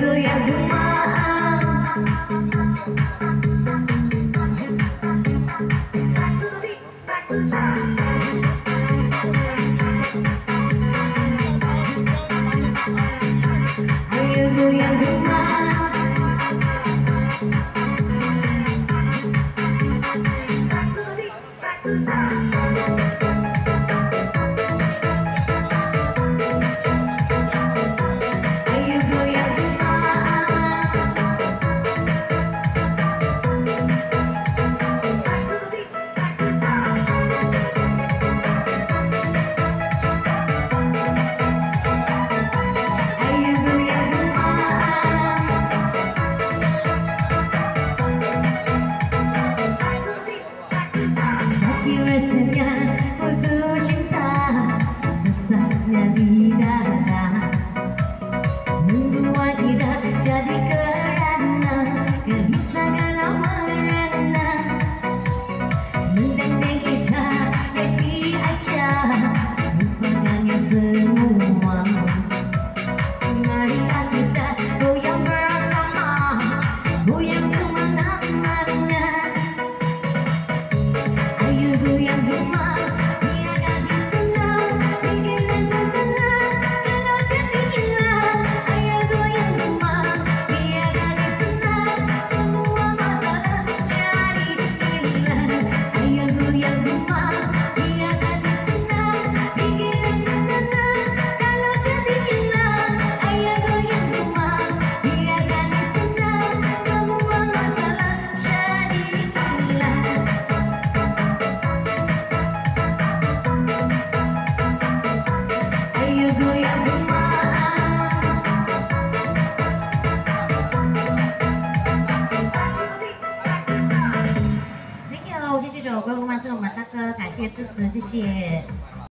goyang dumaan Aku 我们大哥，感谢支持，谢谢。